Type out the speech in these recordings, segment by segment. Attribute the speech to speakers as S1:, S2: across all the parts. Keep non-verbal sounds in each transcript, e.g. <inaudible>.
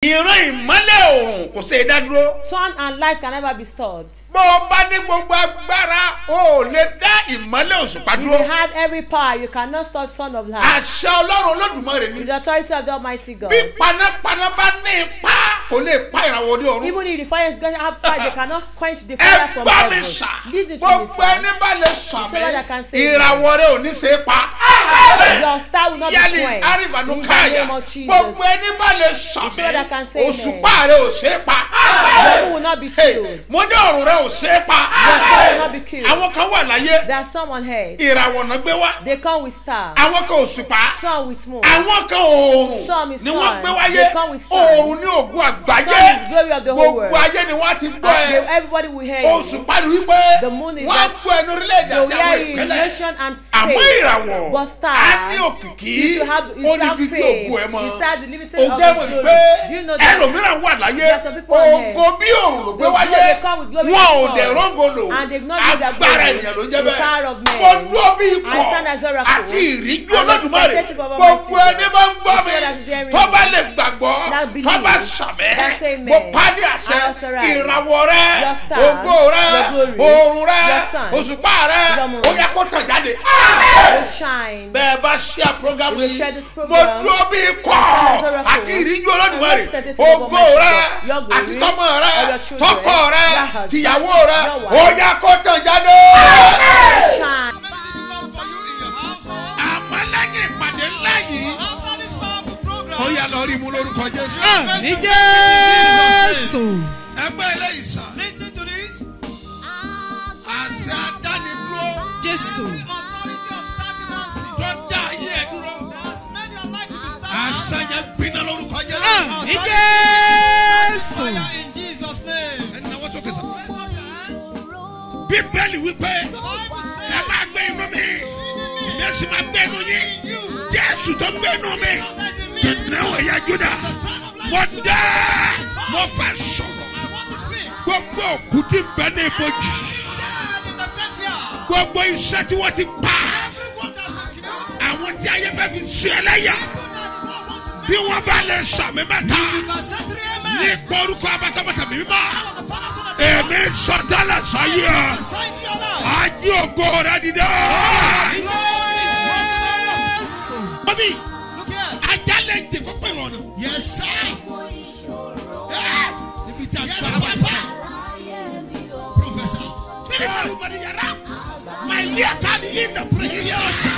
S1: Y no hay mal kò ṣe é dá dúró.
S2: Sun and light can never be stopped.
S1: bó o bá ní gbogbo agbára o ò lè dá ìmọ́lẹ̀ òṣùpá
S2: If you
S1: dúró.
S2: have every power, you cannot stop Son of Light.
S1: àṣẹ ọlọ́run olódùmarè ni.
S2: With the authority of the Almighty God.
S1: bí panápaná bá ní ipá kò lè pa ìràwọ̀ òde ọ̀run.
S2: Even if the fire is to have fire, they cannot quench the fire
S1: ẹ
S2: from
S1: gbọ́ mi
S2: heaven.
S1: sà
S2: Listen to me,
S1: gbogbo
S2: sir.
S1: ẹni bá lè
S2: say.
S1: ìràwọ̀ rẹ ò ní ṣe é pa.
S2: Your star will not be quenched. In the
S1: káyà gbogbo ẹni bá lè
S2: say,
S1: òṣùpá rẹ ò ṣe é pa.
S2: Heaven will not be killed.
S1: mo ní ọ̀run rẹ ò ṣe é pa.
S2: Your sun will not be killed.
S1: àwọn kan wà láyé
S2: There are some on head.
S1: ìràwọ̀ náà gbé wá
S2: They come with stars.
S1: àwọn kan òṣùpá
S2: Some with moon.
S1: àwọn kan oòrùn
S2: Some is
S1: ni wọ́n
S2: sun.
S1: gbé wáyé
S2: They come with sun.
S1: oòrùn ní ògùn àgbáyé
S2: Sun is glory of the whole
S1: gbogbo
S2: world.
S1: ayé ni wọ́n ti gbọ́
S2: And they,
S1: ẹ
S2: everybody will hear you.
S1: òṣùpá ni wípé
S2: The moon is
S1: wọ́n
S2: that
S1: gbọ́ ẹnu orílẹ̀-èdè àti àwọn
S2: you
S1: ìpínlẹ̀
S2: nation and
S1: àmọ́
S2: faith.
S1: ìràwọ̀
S2: But star,
S1: á ní òkìkí
S2: you have,
S1: ó
S2: you
S1: ní bí
S2: faith.
S1: ògùn ẹ mọ
S2: You said the limited
S1: ó
S2: of
S1: jẹ́
S2: the
S1: mọ̀
S2: glory.
S1: pé
S2: Do you know that?
S1: ẹlòmíràn wà láyé ògo bí òrùn ló gbé wáyé. wọn ò dẹ̀
S2: rọ́ngolo
S1: agbára ènìyàn ló jẹ́ bẹ́ẹ̀. mo dúró bí ikọ̀ àti ìríjú olódùmarè. gbogbo ẹni máa ń gbọ́ mi tó bá lè gbàgbọ́ tó bá sàmẹ́ mo pàdé àṣẹ ìràwọ̀ rẹ ògo rẹ òrùn rẹ òṣùpá rẹ ó yẹ kó tàn jáde. Bẹ́ẹ̀ bá
S2: ṣe àpọ́gámù
S1: yìí mo dúró bí ikọ̀ àti ìríjú olódùmarè. Ògo rẹ àti tọmọ rẹ tọkọ rẹ tìyàwó rẹ ó yá kó tàn jáde. àmọ́ lẹ́yìn ìpàdé ńlá yìí ó yá lọ rí mu lórúkọ jésù.
S3: ní
S4: jésù.
S1: ẹgbẹ́ eléyìí sàn. àṣà dánidúró.
S4: jésù.
S1: tó dá ayé ẹ dúró.
S3: àṣà
S1: yẹn gbiná lórúkọ jésù.
S4: ní jésù
S3: jésù.
S1: bíbélì wípé ẹ máa gbé inú mi. Jésù máa gbé inú yín. Jésù tó gbé inú mi. Tẹ̀lé ọ̀yà júdà. Mo dá mo fẹ́ sọ̀rọ̀. Gbogbo òkú tí ń bẹ ní ibojì. Gbogbo iṣẹ́ tí wọ́n ti pa. Àwọn tí ayé fẹ́ fi ṣe ẹlẹ́yà bí wọ́n bá lè sàmì mẹ́ta ní gbórúkọ
S3: abátabàtà mímọ́
S1: èmi sọdálà sáyé ajé ògo rẹ dìde. bọ́bí
S3: ajá
S1: lè jẹ kó pè wọ́n náà. yẹ sẹ́ ibi tí a gbà wá bá professor. my dear can in the prayer.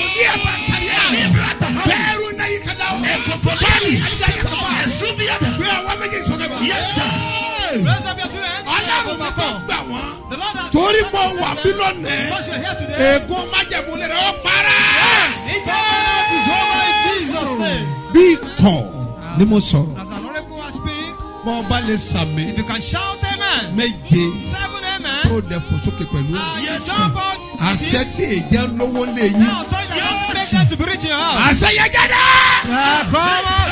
S1: ẹ̀sùn bí yàtọ̀. bí àwọn méjì sọ̀rọ̀
S3: bá. yẹ sà.
S1: ọlọ́run mi kò gbà wọ́n. torí mo wà
S3: bínú nẹ.
S1: ègún májẹ̀mú lè rẹ̀ ọ́ para. bí kọ̀ ni mo sọ̀rọ̀. bọ́n bá lè sàmì. méje tó dẹ̀ fò sókè pẹ̀lú. àṣẹ tí èjẹ́ lówó lè yí.
S3: Satan to preach your house. I say, you
S1: get up. Yeah, come on.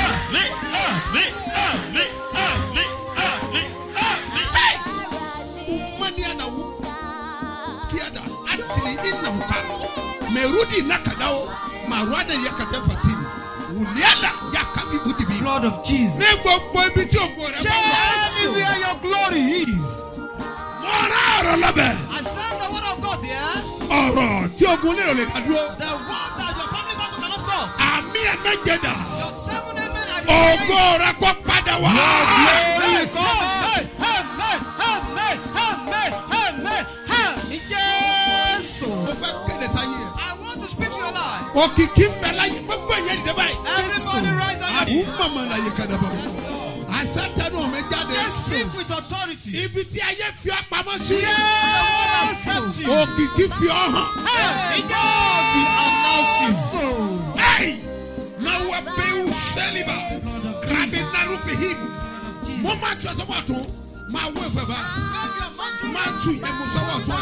S1: merudi nakadao marwada yakatafasini wuliana yakabibudi bi.
S3: blood of jesus.
S1: ne gbogbo ibi tí o gbọ́ rẹ bá wà.
S3: tell me where your glory is.
S1: mọ̀ọ́rọ̀ ọ̀rọ̀ lọ́bẹ̀.
S3: I send the word of God there.
S1: ọ̀rọ̀ tí ogun lè lè dádúró.
S3: the ẹ̀ méje dà.
S1: ògo rẹ kó padà wá. òkìkí ń bẹ láyé gbogbo ìyẹn ìdè báyìí.
S3: everybody rise
S1: and
S3: happy.
S1: àwọn màmá la
S3: yẹ kadà
S1: bọ̀. àṣàtẹnu ọ̀mẹ jáde.
S3: just with authority.
S1: ibi tí ayé fi ọ́ sí.
S3: jésù
S1: òkìkí fi ọ́ hàn.
S3: ìjọba announce you
S1: believer. Rabbi Narubi him. Mama Chasawato, my wefeva. Mantu
S3: Yamusawato,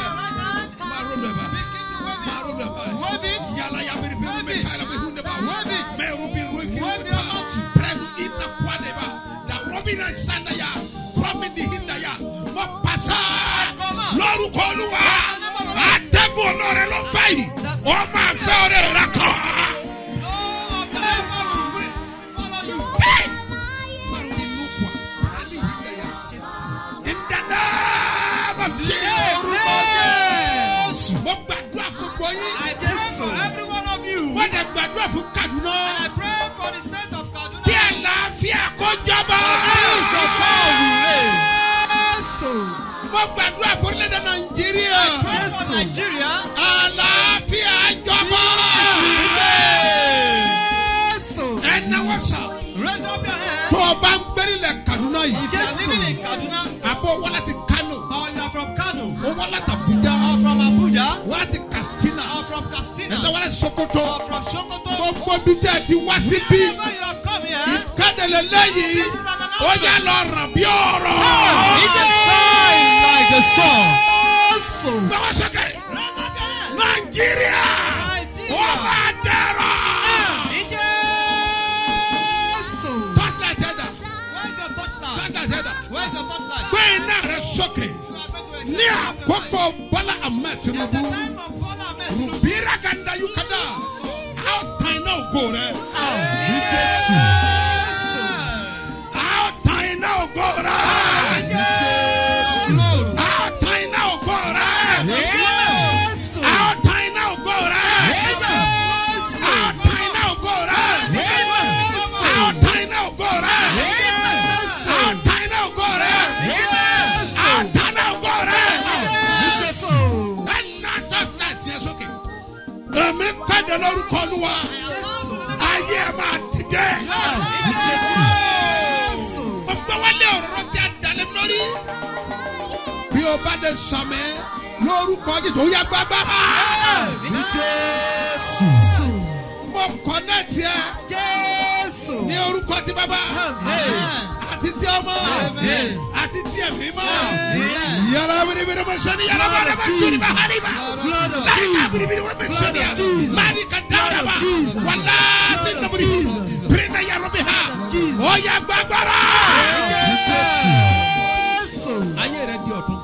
S3: my rumeba. My rumeba. Rabbit,
S1: Yala Yabiri, Rabbit, Rabbit, Merubi, Rabbit, Prenu Ina Quadeba. The Robin and Sandaya, Robin the Hindaya,
S3: Mopasa, Loru Kolua, Atego Lore Lofai, Oma
S1: Fere Rakor. Gbàdúrà fún Kaduna.
S3: I pray for the state of Kaduna.
S1: kí àlàáfíà kó jọba.
S4: Jésù.
S1: mo gbàdúrà fún orílẹ̀-èdè Nàìjíríà.
S3: Pray for Nigeria.
S1: àlàáfíà jọba.
S4: Jésù.
S1: ẹ náwó sọ.
S3: Raise up your hand.
S1: tó o bá ń gbérílẹ̀ Kaduna yìí.
S3: Kaduna
S1: àbọ̀ wọ́n láti Kano.
S3: or you are from Kano
S1: o wọ́n láti Abuja.
S3: or from Abuja
S1: wọ́n láti Katsina.
S3: From Katsina
S1: wọ́n láti Sokoto.
S3: or from Sokoto.
S1: gbogbo bí tẹ́ ẹ ti wá síbí.
S3: Wherever you have come here,
S1: ìkádẹ̀lẹ̀ lẹ́yìn. ó yà lọ ràn bí ọ̀rọ̀.
S3: it is shine like the sun.
S1: Gbọ́wọ́ sókè. Nàìjíríà. Wọ́n máa dẹ̀rọ̀.
S3: Line?
S1: Gbé iná rẹ̀ sókè. Ní àkókò Bọ́lá Ahmed Tinubu. Ganda Yukada. A ó tan iná ògo rẹ̀. Kéde lórúkọ Olúwa. Ayé ẹ̀ máa dìde. Gbogbo wálé ọ̀rọ̀ tí a dalẹ̀ lórí. Bí o bá dé sọ̀mẹ́ lórúkọ Jésù, ó yá gbàgbára. Mo kọ́ náà tiẹ̀ ní orúkọ tí bàbá àti tí ọmọ àti tí ẹ̀mí mọ́. Yàrá biribiri mo sọ ni yàrá bàrẹ̀ ma sọ ni bàhá ni bà. Láyé biribiri wo mi sọ ni yà. Máàlì ka dáadáa bá. Wàlá sí kabiri. Pèrèndà yàrá bi ha. Ó yá gbàgbára. Ayé rẹ̀ di ọ̀tún.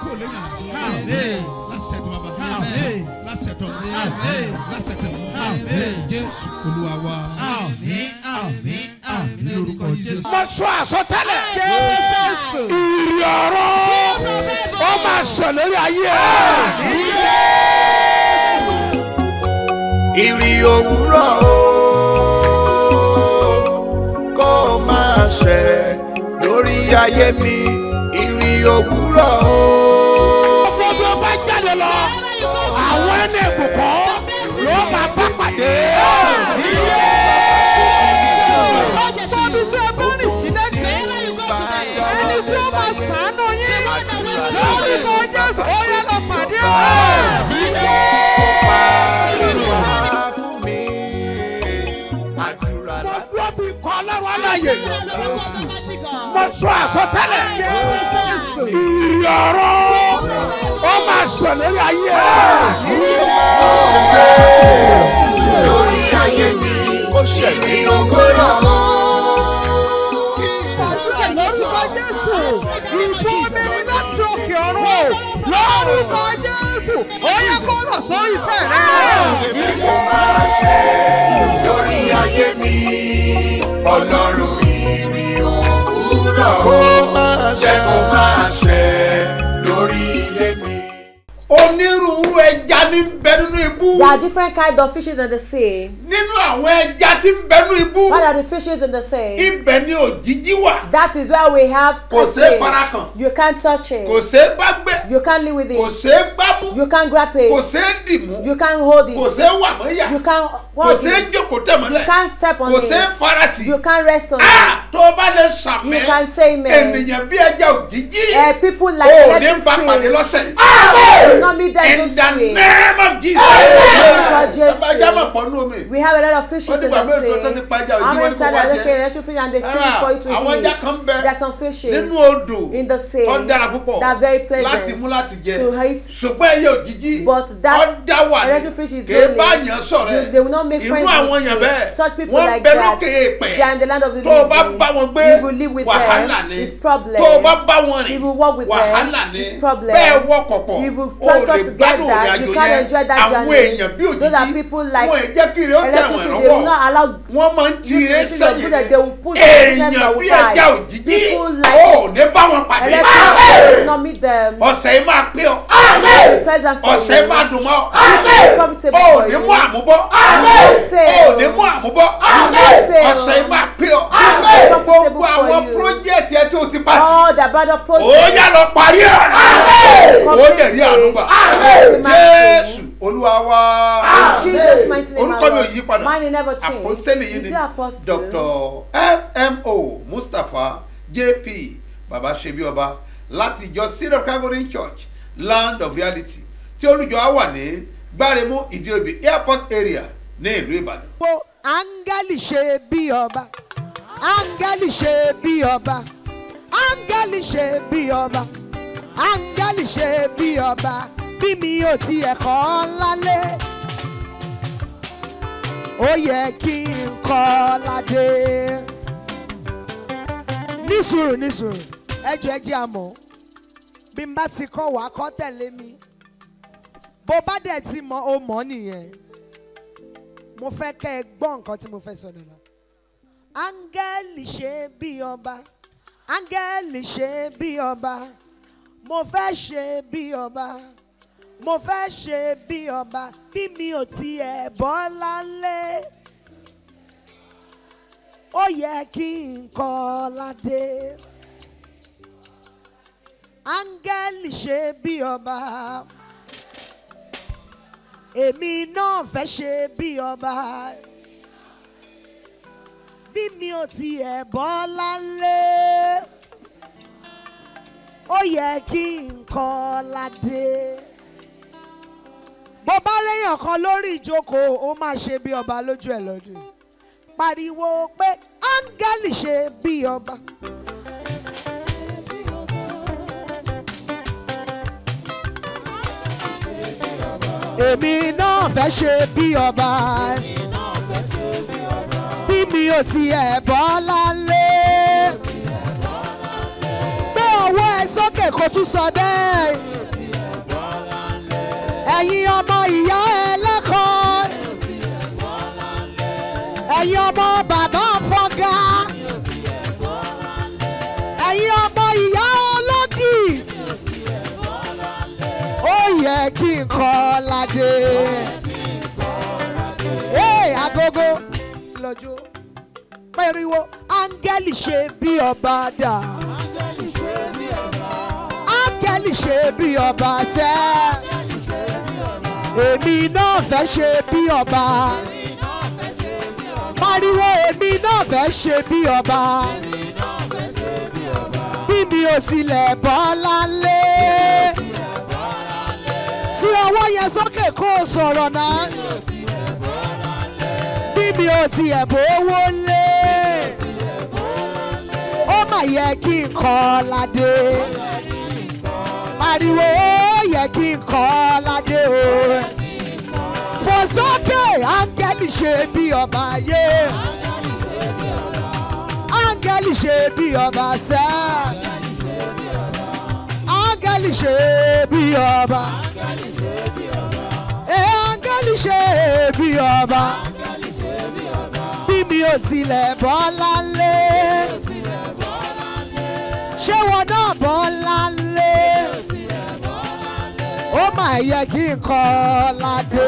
S1: Kú òlé yàrá.
S4: Amen.
S1: Lásẹ̀ tó bàbá. Lásẹ̀ tó. Lásẹ̀ tó. Jésù Olúwa wa.
S4: Àmín, àmín, àmín lórúkọ Jésù.
S1: Mo sọ àsọtẹ́lẹ̀.
S4: Jésù.
S1: ìrì ọ̀rọ̀ ó máa sọ lórí ayé ẹ̀.
S5: ìrì òwúrọ̀ o kó máa ṣẹ lórí ayé mi ìrì òwúrọ̀ o.
S1: gbogbo bá jáde lọ àwọn ẹni ìbùkọ́ ló máa bá pàdé.
S4: Tóbi
S1: aláyè mo sọ àsọtẹ́lẹ̀ ó máa sọ lórí ayé ẹ̀.
S5: lórí ayé mi ó ṣẹ̀lẹ̀ òwúrọ̀ o.
S4: Lórúkọ Jésù, ìbò mi ni láti òkè ọ̀run. Lórúkọ Jésù, ó yẹ kó rọ̀ sórí ìfẹ́ rẹ̀.
S5: Èmi kò máa ṣe lórí ayé mi. Ọlọ́run ìrì òwúrọ̀ kó máa ṣe kó máa ṣe lórí ilé mi.
S1: onírúurú ẹja ní bẹ nínú ibú
S2: There are different kinds of fishes in the sea.
S1: nínú àwọn ẹja tí ń bẹ nínú ibú
S2: What are the fishes in the sea?
S1: ibẹ̀ ni òjijì wà
S2: That is where we have
S1: Kò
S2: fish.
S1: farakàn.
S2: You can't touch
S1: kò
S2: it.
S1: ṣeé bá gbé
S2: You can't live with
S1: kò
S2: it.
S1: ṣeé gbámú
S2: You can't grab
S1: kò
S2: it.
S1: ṣeé dìmú
S2: You can't hold
S1: kò
S2: it.
S1: ṣeé wà mọ́yà
S2: You can't
S1: kò sí jókòó tẹ̀ mọ́lẹ̀
S2: You can't step on
S1: kò sí farati
S2: You can't rest on
S1: Ah,
S2: it.
S1: tó o bá lè
S2: can amen.
S1: ènìyàn bí ẹja òjijì
S2: people like
S1: o ní bá pàdé lọ́sẹ̀
S2: meet them
S1: in the name of Jesus. Ẹja máa pọ̀ omi.
S2: We have a lot of fishes in the
S1: ẹja
S2: sea.
S1: òjì
S2: How
S1: wọ́n
S2: many
S1: ní kó
S2: times
S1: wá
S2: are
S1: jẹ?
S2: they carrying extra fish and for you to
S1: àwọn ẹja kan bẹ nínú odò
S2: in the sea
S1: ó dára púpọ̀ láti mú láti jẹ ṣùgbọ́n ẹyẹ òjijì
S2: But that
S1: ó dá wà ní kì í
S2: lonely.
S1: bá yàn sọ̀rọ̀
S2: You- will make
S1: irú
S2: friends
S1: àwọn
S2: with
S1: èèyàn
S2: you.
S1: bẹ́ẹ̀
S2: Such people
S1: wọ́n
S2: like
S1: bẹ
S2: that.
S1: lókè èèpẹ̀
S2: They are in the land of the
S1: tó o bá
S2: living.
S1: bá wọn gbé
S2: You will live with
S1: wàhálà
S2: them.
S1: ni tó o bá bá wọn rìn
S2: You will walk with them.
S1: wàhálà ni bẹ́ẹ̀ wọkọ̀ pọ̀
S2: You will
S1: o lè gbádùn
S2: together.
S1: ìrìn
S2: You
S1: àjò
S2: can't
S1: yẹn
S2: enjoy that
S1: àwọn
S2: journey.
S1: èèyàn bí
S2: Those are
S1: òjijì
S2: people like
S1: wọn ì jẹ́ kí ire ó tẹ̀ wọ́n
S2: will
S1: lọ́wọ́
S2: not allow
S1: wọ́n máa ń ti ire sẹ́yìn
S2: will
S1: èèyàn bí ẹja òjijì
S2: People like
S1: ò ní bá wọn pàdé
S2: electric fish will not meet them.
S1: ọ̀sẹ̀ yìí máa pé ọ ọ̀sẹ̀ máa dùn mọ́. Ọ ní mú àmúbọ́. Ọ ní mú àmúbọ́. Ọ̀sẹ̀ máa pé ọ. Gbogbo àwọn pírójẹ́tì ẹ tí o ti bá ti. Ó yá lọ parí ẹ̀. Ó dẹ̀ rí ànúgbà jésù olúwa
S2: name.
S1: orúkọ mi ò yí padà. apostoli yìí ni dr. Smo mustapha jp baba ṣebí ọba láti ìjọ of calvary church land of reality tí olùjọ á wà ní gbáremú ìdíobì airport area ní ìlú ìbàdàn.
S4: wo áńgẹ́lì ṣe bí ọba áńgẹ́lì ṣe bí ọba áńgẹ́lì ṣe bí ọba áńgẹ́lì ṣe bí ọba bí mi ò tiẹ̀ kọ́ lálẹ́ ó yẹ kí n kọ́ ládé. Nísùrù nísùrù ẹjọ ẹjẹ àmọ́ bí n bá ti kọ́ wàá kọ́ tẹ̀lé mi. Bó bá dẹ̀ ti mọ̀ ó mọ̀ nìyẹn. Mo fẹ́ kẹ́ ẹ gbọ́ nǹkan tí mo fẹ́ sọ nínú. áńgẹ́lì ṣe bí ọba. Áńgẹ́lì ṣe bí ọba. Mo fẹ́ ṣe bí ọba. Mo fẹ́ ṣe bí ọba. Bí mi ò tiẹ̀ bọ́ lálẹ́ ó yẹ kí n kọ́ ládé áńgẹ́lì ṣe bí ọba. Èmi náà fẹ́ ṣe bí ọba. Bí mi ò tiẹ̀ bọ́ lálẹ́ ó yẹ kí n kọ́ ládé. Bó bá réyàn kan lórí ìjókòó ó máa ṣe bí ọba lójú ẹ̀ lọ́dún. Pariwo pé áńgẹ́lì ṣe bí ọba. Èmi náà fẹ́ ṣe bí ọba. bí mi ò tiẹ̀ bọ́ lálẹ́. gbé ọwọ́ ẹ sókè kó tún sọ bẹ́ẹ̀. ẹ̀yin ọmọ ìyá ẹlẹ́kọ̀ọ́. ẹ̀yin ọmọ bàbá fọ́gá. Yẹ kí n kọ́ ládé. Ee, agogo lọ́jọ́ pẹ̀riwo áńgẹ́lì ṣe bí ọba dà. áńgẹ́lì ṣe bí ọba sẹ́. èmi náà fẹ́ ṣe bí ọba. pariwo èmi náà fẹ́ ṣe bí ọba. bí mi ò tilẹ̀ bọ́ lálẹ́. Tí ọwọ́ yẹn sókè kó o sọ̀rọ̀ náà bí mi ò tiẹ̀ bówó lé. ó mà yẹ kí n kọ́ ládé. ariwo ó yẹ kí n kọ́ ládé o. fò sókè áńgẹ́lì ṣe bí ọba yé. áńgẹ́lì ṣe bí ọba sẹ́. áńgẹ́lì ṣe bí ọba. Áńgẹ́lì ṣe bí ọba bí mi ò tilẹ̀ bọ́ lálé. ṣé wọn náà bọ́ lálé? ó mà yẹ kí n kọ́ ládé.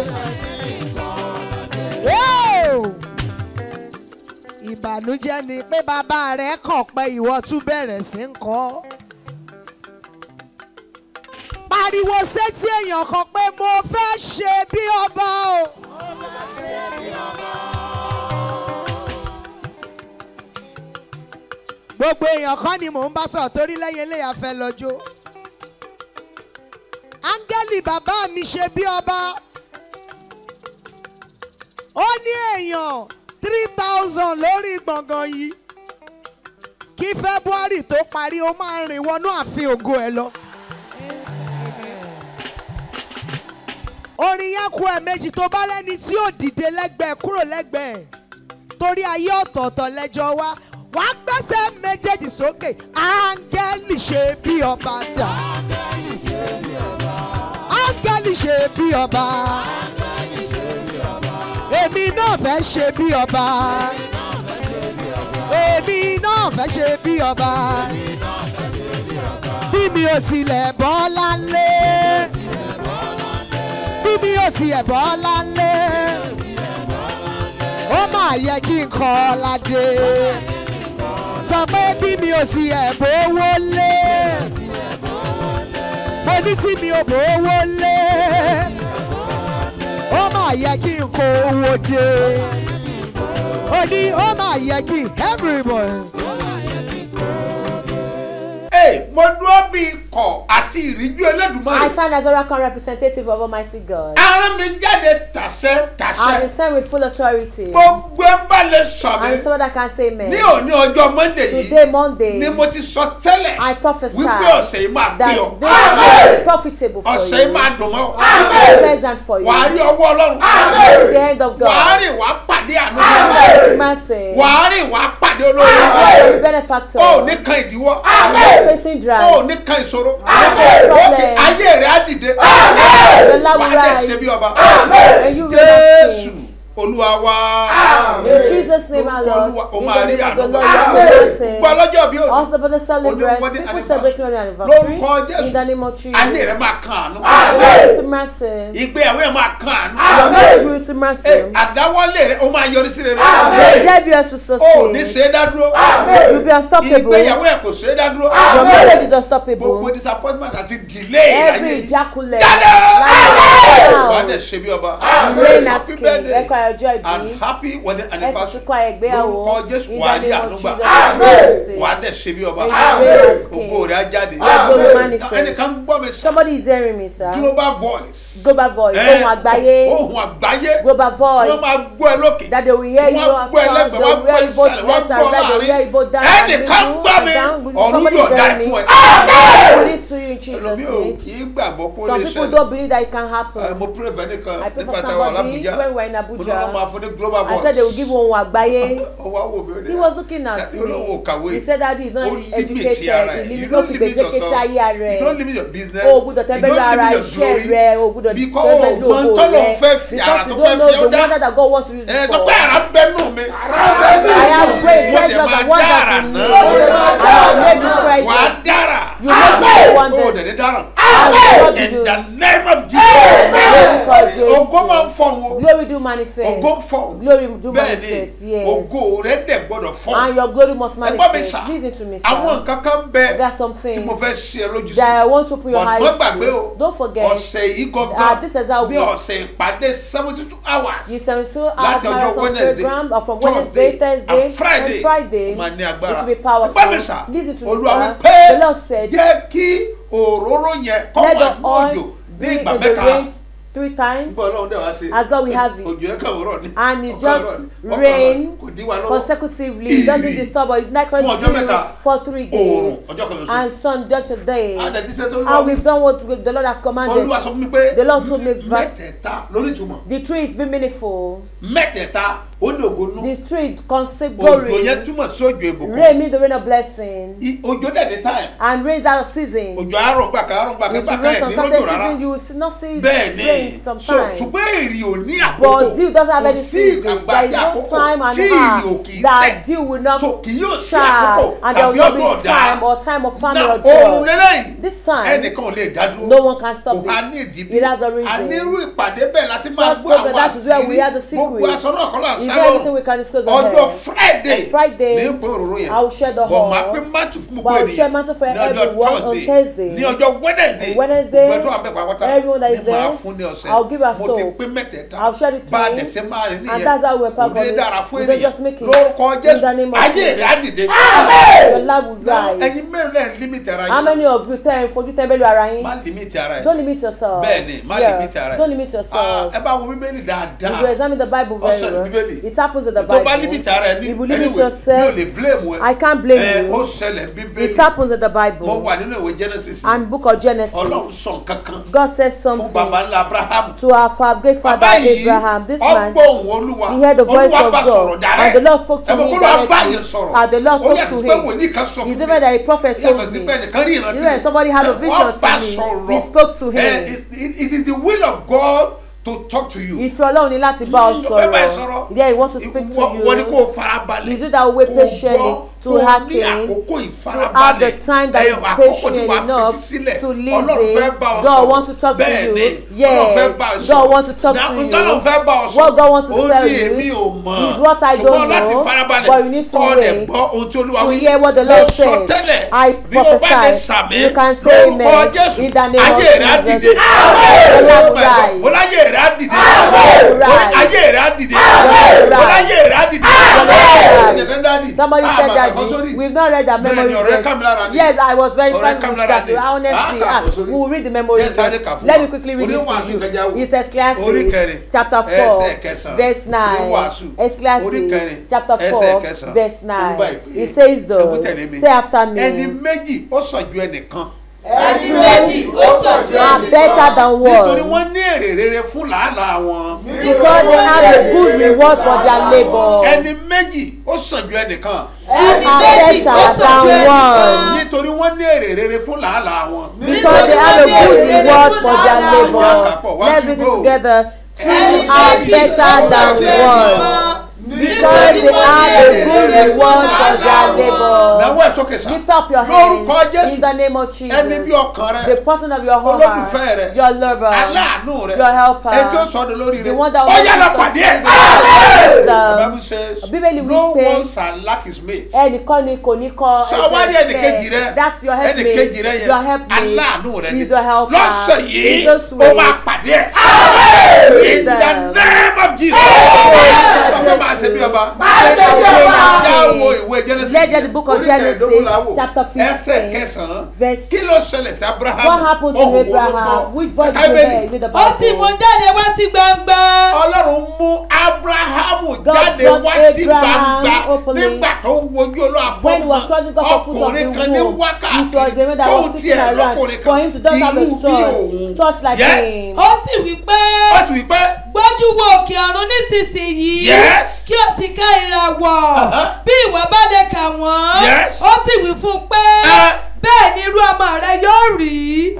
S4: Ìbànújẹ́ ni pé bàbá rẹ̀ kàn pé ìwọ tún bẹ̀rẹ̀ sí ń kọ́. pariwo sétí èèyàn kan pé mo fẹ́ ṣe bí ọba o. gbogbo èèyàn kan ni mò ń bá sọ̀rọ̀ torí lẹ́yìn eléyà fẹ́ lọ́jọ́. áńgẹ́lì bàbá mi ṣe bí ọba. ó ní èèyàn three thousand lórí gbọ̀ngàn yìí. kí february tó parí ó máa rìn wọnú ààfin ògo ẹ lọ. Orin yẹn kú ẹ̀ẹ̀mejì tó bá rẹ́ni tí ò dìde lẹ́gbẹ̀ẹ́ kúrò lẹ́gbẹ̀ẹ́ torí ayé ọ̀tọ̀ọ̀tọ̀ lẹ́jọ́ wá. Wá gbẹ́sẹ̀ méjèèjì sókè. Áńgẹ́lì ṣe bí ọba dà. Áńgẹ́lì ṣe bí ọba. Èmi náà fẹ́ ṣe bí ọba. Èmi náà fẹ́ ṣe bí ọba. Bí mi ò tilẹ̀ bọ́ lálé bí mi ò tilẹ̀ bọ́ lálé. Ó máa yẹ kí n kọ́ ládé. Sọ pé bí mi ò tiẹ̀ bówó lé. Mo ní tí mi ò bówó lé. Ó máa yẹ kí n kó owó dé. Ó ní ó máa yẹ kí everybody.
S1: Ee, mo dúró bí ikọ̀ àti ìríjú
S2: I
S1: Elédùmarè.
S2: stand as oracle representative of Almighty God.
S1: Ara mi jáde tàṣẹ
S2: I
S1: tàṣẹ.
S2: will stand with full authority.
S1: Gbogbo ẹ bá lè sọ
S2: And
S1: mi.
S2: somebody that can say
S1: Ní
S2: amen.
S1: òní ọjọ́ Monday
S2: Today,
S1: yìí
S2: Monday,
S1: ni mo ti sọ tẹ́lẹ̀
S2: I prophesy
S1: wípé ọ̀sẹ̀ yìí máa pé ọ.
S2: that this will be profitable for
S1: Ọ̀sẹ̀ yìí
S2: you.
S1: máa dùn mọ́.
S2: This will be pleasant for you.
S1: Wàá rí ọwọ́ Ọlọ́run.
S2: To the end of
S1: Wàá
S2: God.
S1: rìn wá pàdé.
S2: His mercy.
S1: Wàá rìn wá pàdé olórí.
S2: The benefactor.
S1: O ò ní kan ìdíwọ́.
S2: Not facing
S1: O ò ní kan ìṣòro.
S2: Problem.
S1: Òkè ayé rẹ̀ á dìde.
S2: Love will
S1: dẹ̀ ṣe bí ọba. Jésù. Olúwa wa.
S2: In Jesus' name, our Lord. In the name of the Lord,
S1: gbà.
S2: you have mercy.
S1: Gbogbo ọlọ́jọ́ bí òní.
S2: Also, the celebrate,
S1: wedding
S2: people celebrating their anniversary.
S1: Lórúkọ Jésù.
S2: In the name of Jesus.
S1: Ayé rẹ̀ máa kan àánú.
S2: Lord, it's mercy.
S1: Ìgbéyàwó ẹ̀ máa kan àánú.
S2: Lord, it's mercy.
S1: Ẹ, Àdáwọ́lé rẹ̀ ó máa yọrí sí rere.
S2: Your drive you to
S1: O ní ṣe é dá dúró.
S2: You'll be unstoppable.
S1: Ìgbéyàwó ẹ̀ kò ṣe é dá dúró.
S2: Your marriage is
S1: Gbogbo
S2: unstoppable.
S1: disappointment àti delay
S2: Every ejaculate.
S1: Jáde! Wàá
S2: Now,
S1: dẹ̀ ṣe bí ọba.
S2: as
S1: Happy
S2: king.
S1: Birthday
S2: Ẹ̀kọ́ àjọ
S1: and
S2: ìbí.
S1: happy wedding
S2: Ẹ sì
S1: anniversary.
S2: tún kọ́ ẹgbéyàwó.
S1: Lórúkọ Jésù wàá
S2: the
S1: rí
S2: name
S1: àánú
S2: of
S1: gbà.
S2: Jesus.
S1: Wàá dẹ̀ ṣe bí ọba. Ògo rẹ̀ á jáde. Ẹnìkan gbọ́ mi sọ.
S2: Somebody is hearing me, sir.
S1: Global voice.
S2: Global voice. Ohun àgbáyé.
S1: Ohun àgbáyé.
S2: Global voice.
S1: wọ́n máa gbọ́ ẹ lókè.
S2: that they will hear you up
S1: gbọ́ ẹ
S2: top,
S1: lẹ́gbẹ̀ẹ́,
S2: they will hear
S1: ẹ
S2: you both left and right, they will hear you both down
S1: Ẹnìkan
S2: middle
S1: gbọ́ mi. Ọ̀run
S2: Somebody
S1: yóò
S2: is
S1: dá ẹ
S2: hearing
S1: fún
S2: me.
S1: ẹ. Ẹlòmíì ò kì í gbàgbọ́ kó lè
S2: Some people
S1: ṣẹlẹ̀.
S2: don't believe that it can
S1: Ẹ,
S2: happen.
S1: Mo pray fẹ́ nìkan
S2: I pray for somebody
S1: alábùjá.
S2: when we were in Abuja. I said they will give you <laughs>
S1: ó ní.
S2: He was looking at me. He said that he is not educated. He
S1: You
S2: limit
S1: don't
S2: ó fi
S1: yourself.
S2: ayé ara
S1: You don't
S2: ẹ̀.
S1: limit your business.
S2: O gbúdọ̀
S1: You don't
S2: ara iṣẹ́
S1: glory.
S2: rẹ̀. O gbúdọ̀
S1: Because
S2: tẹ́gbẹ́
S1: o mọ
S2: lógo
S1: tọ́lọ̀ fẹ́
S2: rẹ̀. Because you don't know the wonder that God wants to use
S1: sọ
S2: for.
S1: pé ara ń bẹ́nu mi.
S2: I have great treasures and wonders in me. I have made you treasures. You make me wonders. not
S1: In the name of Jesus.
S2: Lórúkọ
S1: Ògo máa ń
S2: Jésù.
S1: fọ̀hún o.
S2: Glory do manifest.
S1: Ògo ń fọ̀hún.
S2: Glory do
S1: Bẹ́ẹ̀ni,
S2: manifest. Yes.
S1: ògo rẹ̀ dẹ̀ gbọ́dọ̀ fọ̀hún.
S2: And your glory must
S1: Ẹ gbọ́ mi
S2: manifest.
S1: sà.
S2: Listen to me,
S1: Àwọn
S2: sir.
S1: nǹkan kan bẹ
S2: There are some
S1: tí mo
S2: things
S1: fẹ́ ṣe lójú sí.
S2: that I want to put your eyes
S1: má gbàgbé o.
S2: to. Don't forget.
S1: Ọ̀sẹ̀ yìí
S2: Ah,
S1: gangan
S2: this is our
S1: bí
S2: week.
S1: ọ̀sẹ̀ ìpàdé seventy two hours.
S2: The 72 hours
S1: Láti ọjọ́
S2: marathon program are from Wednesday, Thursday,
S1: and Friday.
S2: and Friday.
S1: Máa ní
S2: It
S1: agbára.
S2: will be powerful.
S1: Ẹgbẹ́ mi sà,
S2: Listen to me,
S1: Olúwa
S2: sir.
S1: wí pé
S2: The Lord said,
S1: jẹ́ kí òróró yẹn kọ́ wà ní òjò ní
S2: be
S1: ìgbà mẹ́ta.
S2: Three times as God will have it. And it just rain consecutively. It doesn't disturb us. Like continue for three days. And sun just a day.
S1: Àdẹ̀tí ṣe tó
S2: And we've done what the Lord has commanded. The Lord told me that-. The tree is being meaningful.
S1: Nú.
S2: The tree concept
S1: Òjò yẹn
S2: glory.
S1: túmọ̀ sí òjò ìbùkún.
S2: Rain means the rain of blessing.
S1: Òjò dẹ̀ ní time.
S2: And rains out of season.
S1: Òjò àárọ̀ gbà kan àárọ̀ gbà kan
S2: If
S1: gbà
S2: you
S1: kan
S2: rain
S1: ẹ̀ ní lójò rárá.
S2: season, you will see- not see
S1: bẹ́ẹ̀ ni
S2: rain
S1: so
S2: sometimes.
S1: ṣùgbọ́n èrì ò ní àkókò
S2: But dew doesn't have any season. There is no time and hour that dew will not
S1: so
S2: shine and there will not be time or time of famine
S1: na
S2: or joy. This time,
S1: ẹnìkan ò lè dá dúró
S2: no one can stop
S1: kò á
S2: it. It has a reason.
S1: a nírú ìpàdé bẹ́ẹ̀ láti máa
S2: Such
S1: gbọ́ àwọn
S2: sálọ
S1: ọjọ́
S2: eh,
S1: friday. Ní ìpòròrò yẹn. Bọ̀ máa pín mátù fún gbogbo ènìyàn. ní ọjọ́ thursday. Ní ọjọ́ wednesday. Gbẹdọ̀
S2: abẹ́pà wọ́tà
S1: ní máa fún ní ọ̀sẹ̀. Mo ti pín mẹ́tẹ̀ẹ̀ta. Bá a dẹ̀sẹ̀ máa rìn nìyẹn kò ní dára fún ènìyàn. lórúkọ jésù. ayé rẹ̀ á dìde. ẹyin mẹ́rin lẹ́yìn límìtì ara yín.
S2: how many of you ten? ẹ fojú
S1: tẹ́ bẹ́lú ara yín.
S2: don't limit yourself.
S1: bẹ́ẹ̀ni má límìtì ara yín.
S2: don't
S1: limit
S2: yourself.
S1: Ah, ẹ bá wo bíbélì
S2: dáadáa. you
S1: go
S2: examine the bible very well.
S1: ọsàn bíbélì
S2: it happens in the bible
S1: tó bá
S2: leave
S1: it ara
S2: ẹni you leave
S1: anyway, blame ẹ.
S2: I can't blame
S1: eh,
S2: you.
S1: ó ṣẹlẹ̀
S2: it happens in the bible.
S1: Mo wà nínú ìwé genesis.
S2: And book of genesis.
S1: Ọlọ́run sọ kankan
S2: god says something
S1: fún baba abraham.
S2: to our great father abraham. This man he heard the voice of god. and the lord spoke to him. directly. and the lord spoke to him.
S1: he
S2: said that a prophet told me. he said somebody had a vision to me. He spoke to him.
S1: it is the will of god to talk to you.
S2: ìfẹ́ ọlọ́run ni láti bá ọ sọ̀rọ̀
S1: ìdí
S2: ẹ̀ he want to speak to
S1: you. wọ́n ní kó farabalẹ̀ kó gbọ́
S2: to
S1: her
S2: to have the time that
S1: you
S2: patient enough to listen. God want to talk to you. yes. God want to talk to you. what God want to tell you is what I don't know but you need to wait to hear what the Lord
S1: says.
S2: I prophesy. You can say amen. In the name of
S1: Jesus. ọláyé rẹ á dìde. Ọláyé rẹ á dìde. ọláyé rẹ á dìde. Ọláyé rẹ á dìde.
S2: Somebody said that
S1: àbí
S2: we not read
S1: their
S2: memory
S1: first
S2: yes I was very
S1: thankful
S2: that
S1: you
S2: honestly
S1: ask
S2: we will read the memory
S1: first.
S2: let me quickly read it to you. it's Ecclesiastes chapter
S1: four
S2: verse
S1: nine.
S2: Ecclesiastes chapter
S1: four
S2: verse
S1: nine.
S2: It says
S1: "Though,
S2: say after me.
S1: ẹni méjì ó sàn ju ẹnìkan
S6: ẹ̀sìn méjì ó sọ̀jẹ́
S2: are better than
S1: words.
S2: nítorí
S1: wọ́n ní èrè rere fún làálàá wọn.
S2: because they have a good reward for their labour.
S1: ẹni méjì ó sàn ju ẹnìkan.
S6: ẹni méjì ó sàn ju ẹnìkan.
S1: nítorí wọ́n ní èrè rere fún làálàá wọn.
S2: because they have a good reward for their
S1: labour.
S2: let's be together two are better than one. Because they are the good reward for their labor. Lift up your hands.
S1: Jésù.
S2: In the name of Jesus.
S1: Ẹni bí ọkàn rẹ.
S2: The person of your whole heart.
S1: Olólùfẹ́ rẹ.
S2: Your lover.
S1: Aláàánú rẹ.
S2: Your helper.
S1: Ètò ìsọdún lórí rẹ.
S2: The one that will make you succeed. Bàbá mi
S1: ṣe. Bíbélì wí
S2: pé.
S1: No one shall lack his mate.
S2: Ẹnìkan ni kò ní kọ
S1: ẹgbẹ́ rẹ. Wá ní ẹnìkejì rẹ.
S2: That's your helpmate.
S1: Ẹnìkejì rẹ yẹn.
S2: Your helpmate.
S1: Aláàánú rẹ ni.
S2: He's your helper.
S1: Lọ́sẹ̀ yìí, ó máa pàdé máa ṣe bí ọba. máa
S2: bí
S1: ọba.
S2: já
S1: ìwé genesis.
S2: lẹ́jẹ̀ the book of genesis chapter
S1: fifteen
S2: ẹsẹ̀
S1: kẹsàn-án.
S2: verse
S1: kí ló ṣẹlẹ̀ sí abraham.
S2: what happened to abraham which body you wear with the bible.
S6: ó sì mú jáde wá sí gbangba.
S1: ọlọ́run mú abrahamu jáde wá sí gbangba nígbà tó wojú
S2: olú àfọ́mọ́
S1: ọkùnrin kan ní wákàtí
S2: tó
S1: tiẹ̀ lọ́kùnrin
S2: kan
S1: irú bí òun.
S6: ó sì wí pé.
S1: ó sì wí pé
S6: gbójú wo òkè ọ̀run nísinsìnyí kí o sì ka ìràwọ̀
S1: uh-huh.
S6: bí ìwọ bá lè kà wọ́n ó sì wí fún un pé
S1: uh-huh.
S6: bẹ́ẹ̀ ni irú ọmọ rẹ yóò rí.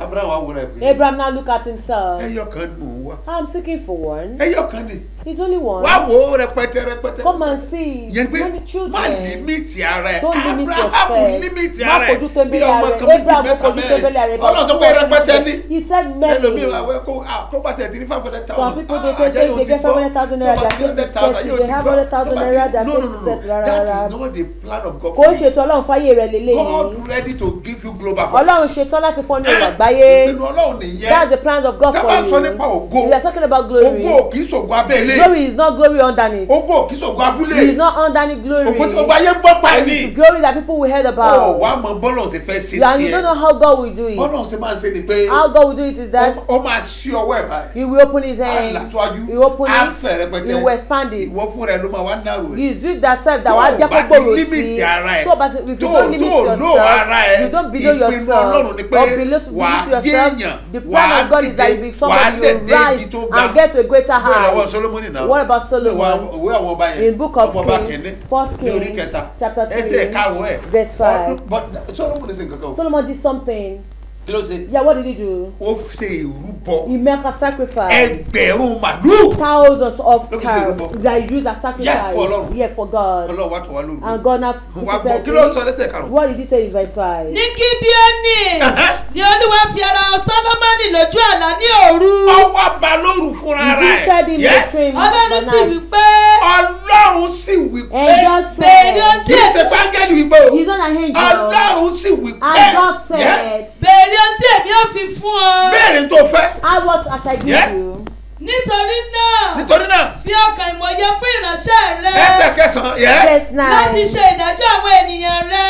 S1: Abraham wa wúra ẹ̀ pé.
S2: Abraham now look at himself.
S1: ẹyọ kan ni mò ń wá.
S2: I'm seeking for one.
S1: ẹyọ kan ni
S2: it's only one.
S1: wá wo rẹpẹtẹ rẹpẹtẹ.
S2: come and see.
S1: yẹn pé má límìtì ara ẹ
S2: abrahamu
S1: límìtì ara ẹ bí ọmọ kan méjì mẹ́ta mẹ́rin ọlọ́run sọ pé rẹpẹtẹ ní
S2: ẹlòmíì wà
S1: wẹ kó kó bá tẹ̀ tìrí five hundred thousand.
S2: Ah, àjẹ́ yóò ti gbọ́ three hundred thousand yóò ti gbọ́
S1: no no no that is not the plan of God.
S2: kò ń ṣètò ọlọ́run fáyé rẹ̀ lélẹ́yìn.
S1: God ready to give you global funds.
S2: ọlọ́run ṣetán láti fọ́ ní ìwà àgbáyé. that's the plans of God for you. we are talking about glory
S1: lélẹ̀.
S2: glory is not glory underneath.
S1: òfò kì í sọ̀gùn abúlé.
S2: it is not underneath glory.
S1: òkú tí gbogbo ayé ń bọ́ ni.
S2: it glory that people will heard about.
S1: ọ̀ wá mọ bọ́lọ̀ ṣe fẹ́ ṣe tiẹ̀.
S2: and you don't know how God will do it.
S1: bọ́lọ̀ ṣe máa ń ṣe ni pé.
S2: how God will do it is that.
S1: ó máa ṣí ọwọ́ ẹ̀ báyìí.
S2: he will open his hand.
S1: alasọ́jú
S2: he open it.
S1: afẹ́ rẹpẹtẹ.
S2: he will expand it.
S1: ìwọ fúnra ẹ ló máa wá narrow ẹ̀.
S2: you do that self that wàá jẹ́ kó gbòòrò sí i.
S1: tó o bá ti limit ara ẹ.
S2: tó o bá ti if you don't limit yourself. you don't below yourself.
S1: ìpinnu Ọlọ́run ni pé wàá testimony náà.
S2: Uh, what about solomon
S1: no, we, we, we, we,
S2: in book of kings first
S1: kings
S2: chapter three verse five solomon did something
S1: kí ló ṣe.
S2: yeah what did he do.
S1: ó ṣe ìrúbọ.
S2: he make a sacrifice.
S1: ẹgbẹ̀rún màlúù.
S2: thousands of cows that use as sacrifice.
S1: yeah for Ọlọ́run
S2: yeah for God.
S1: Ọlọ́run wà tó wà lóru.
S2: and God
S1: na
S2: visited me.
S1: kí ló sọ lẹ́sẹ̀ karùn-ún.
S2: what did he say in verse five.
S6: ní kí bí ó ní. ni olúwa fi ara Sólómọ́nì lójú àlá ní òru.
S1: ọwọ́ ba lóru fúnra rẹ̀.
S2: he yes. between me and
S6: I.
S2: Ọlọ́run
S6: sì wí pé.
S1: Ọlọ́run sì wí pé.
S2: ẹjọ́ sẹ́.
S6: bèrè ohun tí èso.
S1: kì í ṣe
S6: pé
S1: áńgẹ́lì pé o.
S2: he's not an angel.
S1: Ọlọ́run sì wí pé.
S2: and God said.
S6: bèrè ohun tí èmi ò fi fún ọ.
S1: béèrè tó fẹ́.
S2: ah what shall I
S1: give
S2: you
S6: nítorí náà
S1: nítorí náà.
S6: fi ọkàn ìmọ̀ye fún ìránṣẹ́ rẹ.
S1: Ẹsẹ̀ kẹsàn-án
S2: yẹ
S6: láti ṣe ìdájọ́ àwọn ènìyàn rẹ.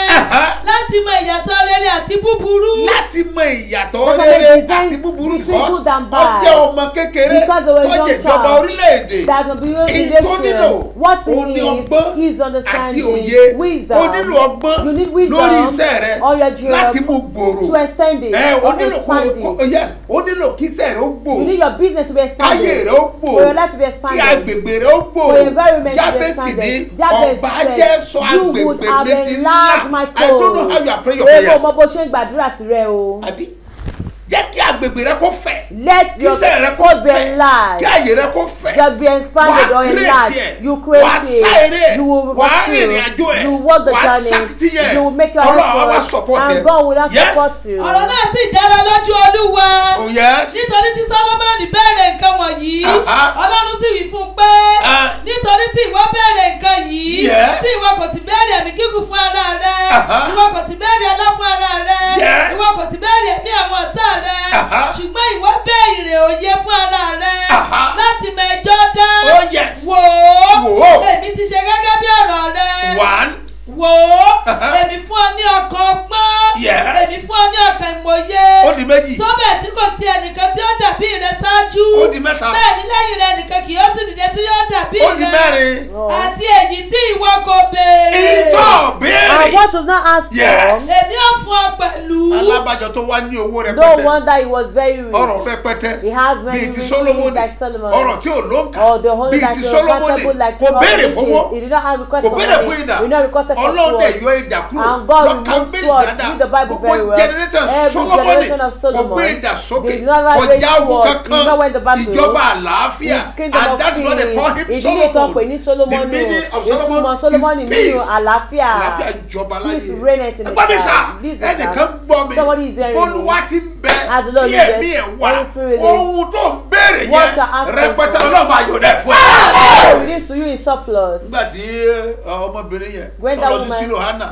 S6: Láti mọ ìyàtọ̀ rere àti búburú.
S1: Láti mọ ìyàtọ̀ rere àti búburú
S2: kọ́.
S1: ọjọ́ ọmọ kékeré tọ́jú ìjọba orílẹ̀-èdè. Ìtò nílò ó ní ọgbọ́n àti òye. ó nílò ọgbọ́n lórí iṣẹ́ rẹ láti mú gbòòrò. ẹ ó nílò kí iṣẹ́ rẹ ó gbòòrò ayé rẹ ó
S2: gbò
S1: kí agbègbè rẹ ó
S2: gbò
S1: jábèsì
S2: ni
S1: ọba jẹ́ sọ agbègbè mi I don't know how you are praying your prayers jẹ́ kí agbègbè rẹ kó fẹ̀.
S2: let your people be
S1: enlarged. kí àyè rẹ kó fẹ̀.
S2: you be expanded or enlarged. you create it. you will pursue. you walk the journey. you will make your effort. and God will support you.
S6: ọ̀rọ̀ náà sì dára lójú olúwa. nítorí tí sọ́lọ́mọ́nì bẹ̀rẹ̀ nǹkan wọ̀nyí. ọlọ́run sì wí fún un pé. nítorí tí ìwọ bẹ̀rẹ̀ nǹkan yìí. tí ìwọ kò sì bẹ̀rẹ̀ ẹ̀mí kíkù fún ara rẹ. ìwọ kò sì bẹ̀rẹ̀ ọlá fún ara rẹ. ìwọ kò sì bẹ̀rẹ̀ ẹ̀mí àwọn ọ̀tá rẹ
S1: rẹ.
S6: Ṣùgbọ́n ìwọ béèrè òye fún ara rẹ. Láti mọ dá. Wò ó. Èmi ti ṣe gẹ́gẹ́ bí ọ̀rọ̀ rẹ. Wò ó. Èmi fún ọ ní ọkàn ọgbọ́n. Èmi fún ọ ní ọkàn ìmọ̀ye sọ́bẹ̀ tí kò sí ẹnìkan tí ó dàbí rẹ ṣáájú.
S1: Ó
S6: lẹ́yìn rẹ nìkan kì yóò sì dìde tí yóò dàbí rẹ. àti èyí tí ìwọ kò béèrè.
S1: ìtọ́ béèrè.
S2: I want
S1: to
S2: now
S6: èmi ò fún ọ pẹ̀lú pẹ̀lú.
S1: alábàjọ tó wá ní owó rẹpẹtẹ.
S2: no wonder he was very rich.
S1: ọrọ̀ rẹpẹtẹ.
S2: he has many riches like Solomon.
S1: ọrọ̀ tí ò lóǹkà.
S2: or the
S1: holy
S2: like
S1: your
S2: accountable like two
S1: hundred
S2: riches. he did not have request for money.
S1: kò béèrè fún ìdá.
S2: he no request for sword.
S1: ọlọ́dẹ yọ ìdá kúrò.
S2: and God
S1: remove
S2: sword read the bible very well. every generation of Solomon.
S1: kò gbé ìdá sókè.
S2: did not raise sword. he did not win the battle.
S1: ìjọba àlàáfíà.
S2: his kingdom of
S1: peace. and that's why they call him
S2: Solomon. ìdílé kan pè ní
S1: Solomon ni o.
S2: ìtumọ̀
S1: Solomon ni
S2: mi
S1: o
S2: àlàáfíà.
S1: àlàáfíà
S2: ìjọba
S1: láyé.
S2: peace reigneth in his heart.
S1: ẹnìkan gbọ́ mi. Olúwa ti ń bẹ tí èmi ẹ̀ wá ohun tó ń béèrè yẹn rẹpẹtẹ ọlọ́run máa yọ̀ dẹ̀ fún ẹ.
S2: we need to you in surplus.
S1: nígbà tí uh, ọmọbìnrin yẹn lọ sí sílò
S2: hannah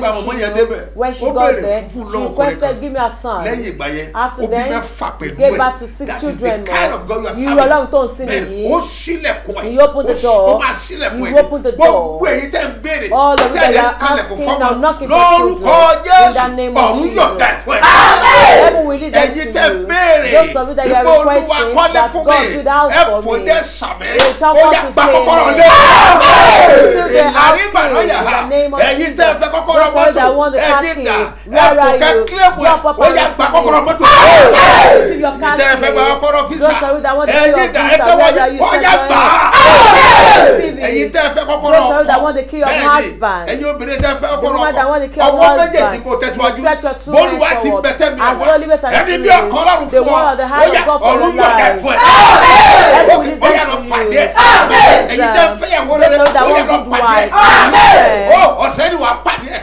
S1: gba ọmọ yẹn débẹ̀ ó béèrè fún lọ́wọ́
S2: kọ̀ọ̀kan
S1: lẹ́yìn ìgbà yẹn ó bí mẹ́fà pẹ̀lú ẹ̀. that is the kind of God you are serving. Bẹ́ẹ̀ ó sílẹ̀kùn ẹ̀. Ó máa sílẹ̀kùn ẹ̀. gbogbo èyí tẹ̀ ń béèrè tẹ̀ ń kalẹ̀kùn fọ́mọ lórúkọ Jésù.
S2: ọ̀
S1: ọ̀run yọ̀ǹda ẹ̀ fún ẹ̀. ẹ̀yin tẹ béèrè ipò olúwa kọ́lé fún mi. Ẹ fò dé
S2: sàmì
S1: ó yà gba kọ́kọ́rọ́ lé.
S2: ìlàrí
S1: ìbàdàn yà. á ẹ̀yin tẹ fẹ́ kọ́kọ́rọ́ mọ́tò ẹ̀yin dà ẹ
S2: fò
S1: kẹ́ kílẹ̀mù ẹ̀. Ó yà gba kọ́kọ́rọ́ mọ́tò.
S2: ẹ̀yin
S1: tẹ fẹ́ gba kọ́kọ́rọ́
S2: fisa
S1: ẹ̀yin dà
S2: ẹ tẹ́ wọ́n
S1: ó yà gbà
S2: á.
S1: ẹ̀yin tẹ fẹ́ kọ́kọ́rọ́
S2: ọkọ
S1: bẹ́ẹ̀
S2: ni
S1: ẹ̀yin obìnrin tẹ fẹ́ kọ́kọ́rọ́
S2: ọkọ
S1: ọwọ́ méjèèjì kò tẹ̀síwájú bólúwa ti bẹ̀tẹ̀ mi
S2: ọ̀wá
S1: ẹni bí ọkọ ọlọ́run fún ọ
S2: bóyá
S1: ọ̀run
S2: yọ̀dá
S1: fún ẹ bóyá lọ pàdé
S2: ẹ
S1: èyí tẹ́ fẹ́yàwó rẹ
S2: bóyá
S1: lọ pàdé
S2: ẹ
S1: ó ọ̀sẹ̀ ni wàá pàdé
S2: ẹ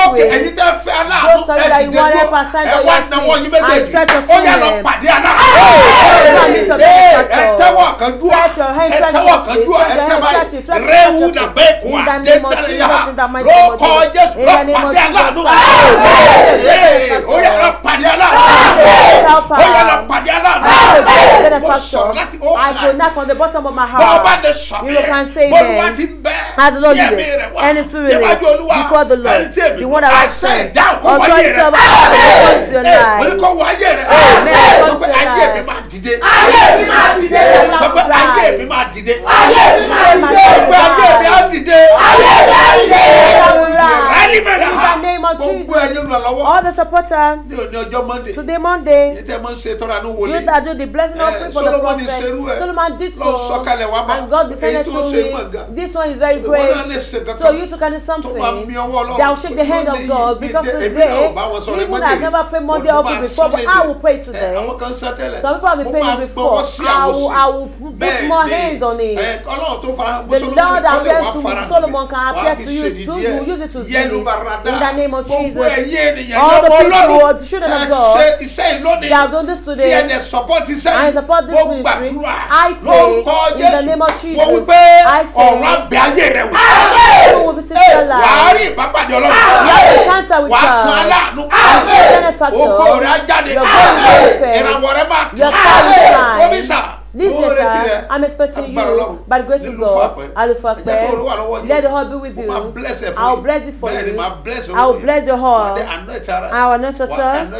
S1: ó èyí tẹ́ fẹ́ aláàánú
S2: ẹ dìde dúró
S1: ẹ wá náwó yín méjèèjì
S2: bóyá
S1: lọ pàdé aláàánú ẹ tẹ́wọ̀
S2: kan dúró
S1: ẹ tẹ́wọ̀ kan dúró ẹ tẹ́ báyìí
S2: rẹ́wù
S1: dàbẹ́ kù àdé
S2: tẹ́lẹ̀
S1: yà ló
S2: kọ́
S1: jésù lọ pàdé aláàánú ó yà lọ pàdé
S2: aláàbò
S1: ó yà lọ pàdé
S2: aláàbò
S1: ó sọ̀rọ̀ láti ó
S2: kà
S1: bọ́ọ̀ bá lè sọ̀rọ̀ bọ́ọ̀
S2: bá
S1: ti bẹ́ẹ̀ yẹ́
S2: mi
S1: rẹ̀ wá. níwájú olúwa ẹni tí èmi
S2: kú
S1: àṣẹ ìdáhùn kó wáyé rẹ̀.
S2: wọ́n
S1: kó wáyé rẹ̀. Sọ pé ayé mi máa dìde.
S6: Ayé mi máa dìde.
S1: Sọ pé ayé mi máa dìde.
S6: Ayé mi máa dìde.
S1: sọ pé ayé mi á dìde.
S6: Ayé mi á dìde.
S1: Rálí mẹ́ta. Gbogbo
S2: ẹ̀yẹ́
S1: lọ lọ́wọ́.
S2: all the supporter.
S1: Uh, ní òní ọjọ́ monday.
S2: today monday.
S1: yìí tẹ́ mọ́ ṣe tọ́ra ní
S2: wòlé.
S1: you
S2: that do the blessing
S1: of
S2: faith for the prophet. solomon did so.
S1: lọ sọ̀kalẹ̀ wá bá.
S2: and God descended to me this one is very great. so you too can do something.
S1: tó máa mi ọwọ́ lọ.
S2: that will shake the hand of God because today people that never pray monday offering before but I will pray today.
S1: àwọn kan sọ tẹ́lẹ̀.
S2: some people have been praying before. I will I will put more hands on it.
S1: ọlọ́run tó fara
S2: the Lord appeared to Solomon can appear to you too you use it to
S1: see it
S2: in the name of Jesus
S1: ọlọ́run.
S2: have an encounter with
S1: wà á kan
S2: God.
S1: aláàánú.
S2: See a benefactor.
S1: ògo rẹ á jáde.
S2: Your glory will manifest.
S1: ìrànwọ́ rẹ máa
S2: Your star will shine.
S1: kọ́mísà
S2: This year, sir, I'm expecting you, by the grace of God, Alufakpe, let the Lord be with you. I will bless it for you.
S1: máa bless
S2: I will bless your heart. I will anoint your son.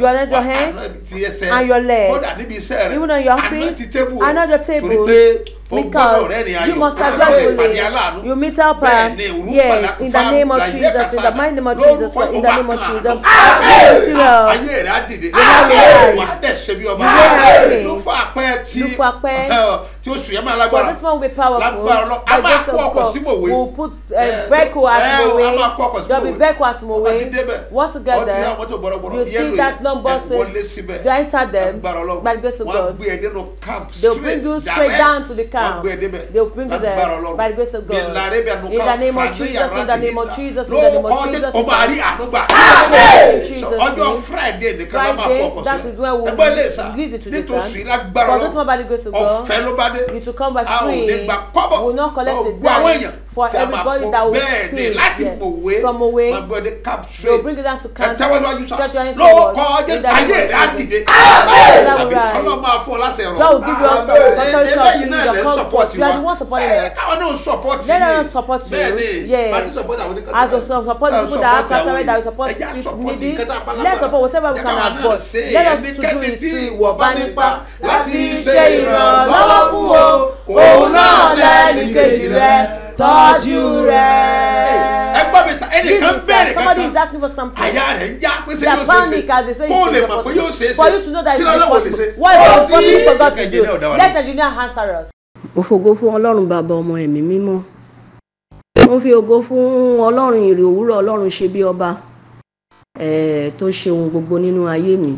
S2: You anoint your hand and your leg. Even on your feet, anoint your table. Because you must have joyfully.
S1: aláàánú.
S2: You meet.
S1: Bẹ́ẹ̀ni, òru
S2: Yes, in the name of Jesus, in the mighty name of Jesus, in the name of Jesus. Yes, you will.
S1: Dìde.
S2: will.
S1: Wà á dẹ̀ ṣe bí ọba.
S2: You will
S1: fún apẹ́ tí
S2: for
S1: oṣù yẹn máa
S2: For
S1: lágbára.
S2: this one will be powerful. By grace of God,
S1: sí Mòwe.
S2: we'll put
S1: Eh,
S2: a vehicle at
S1: eh,
S2: Mowe.
S1: sí
S2: There'll be vehicle at Mowe. Once you get there, you see that number says you enter them by the grace of God. bring you straight down to the camp.
S1: débẹ̀.
S2: They'll bring you there by the grace of God. In the name of Jesus, in the name of
S1: Hinda.
S2: Jesus, in the name of Jesus. In Jesus'
S1: Ọjọ́
S2: name.
S1: Friday la máa
S2: Friday,
S1: fọkàn
S2: that is when
S1: ilé ìsà.
S2: release it to the sun. For this one by the grace of God, By
S1: A ò
S2: free.
S1: ní gba kọ́bọ̀.
S2: We will not collect
S1: Gbogbo àwọn èèyàn
S2: for
S1: máa
S2: everybody that will pay.
S1: láti. Mòwe.
S2: From Mowe,
S1: Máa gbé ọdẹ camp
S2: They'll
S1: straight.
S2: bring you down to
S1: sá.
S2: Stretch your hands forward. In the name of Jesus. That will rise. God will give you
S1: Ẹ-
S2: authority of
S1: náà
S2: your comfort.
S1: support
S2: You are the one supporting us. Let us support you. Yes. As
S1: wà.
S2: support people that have cancer, that will
S1: èèyàn.
S2: support people needy. Let's support whatever we can afford. Let us to do it too.
S1: nípa láti ṣe
S2: ìrànlọ́wọ́ fún o. Òun náà lẹ́nu kejì rẹ̀ tọ́jú rẹ̀.
S1: ẹ gbọ́ mi sá ẹnìkan
S2: Listen,
S1: bẹ̀rẹ̀
S2: sir, somebody is
S1: kankan
S2: asking for something.
S1: àyà rẹ̀ ń já pé ṣé
S2: They are
S1: yóò ṣe
S2: panic as they
S1: é
S2: say
S1: ṣe kó o lè
S2: it's
S1: mọ̀ pé yóò ṣe é
S2: impossible. For you to know that
S1: kí lọ́lọ́wọ́ lè ṣe
S2: impossible. What is
S1: Kò
S2: possible
S1: sí
S2: for God to
S1: engineer
S2: do?
S1: ọ̀dà wa
S2: Let
S1: ni.
S2: engineer answer us.
S7: mo fògo fún ọlọ́run bàbá ọmọ ẹ̀mí mímọ́ mo fi ògo fún ọlọ́run ìrè òwúrọ̀ ọlọ́run ṣe bí ọba eh, tó ṣe ohun gbogbo nínú ayé mi